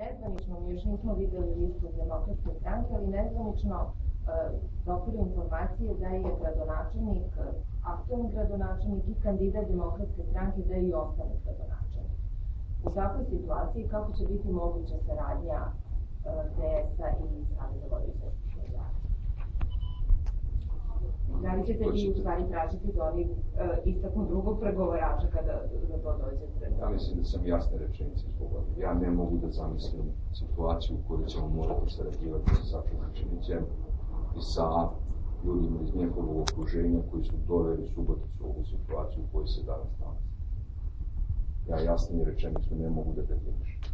Nezvanično, mi još nismo videli listu demokratske stranke, ali nezvanično dopiru informacije da je gradonačelnik, aktualni gradonačelnik i kandidat demokratske stranke da je i ostane gradonačelnik. U takvoj situaciji kako će biti moguća saradnja DS-a i Savjeza vojvođanskih Mađara? Da li ćete vi u stvari tražiti da oni istaknu drugog pregovarača kada za to mislim da sam jasne rečenice izgovorio. Ja ne mogu da zamislim situaciju u kojoj ćemo morati sarađivati sa Sačuvićem i sa ljudima iz njegovog okruženja koji su doveli Suboticu u ovu situaciju u kojoj se danas nalazi. Ja jasnije rečenicu ne mogu da definišem.